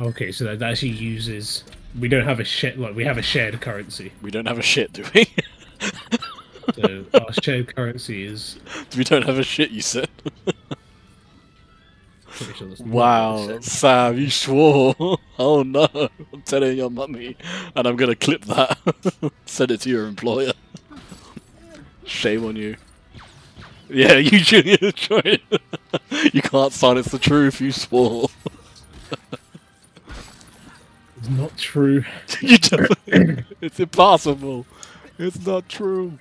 Okay, so that actually uses. We don't have a share. Like we have a shared currency. We don't have a shit, do we? So our shared currency is. we don't have a shit, you said. Sure that's not what Wow. Sam, you swore. Oh no, I'm telling your mummy, and I'm gonna clip that. Send it to your employer. Shame on you. Yeah, you enjoy. You can't silence the truth, you swore. It's not true. you it's impossible. It's not true.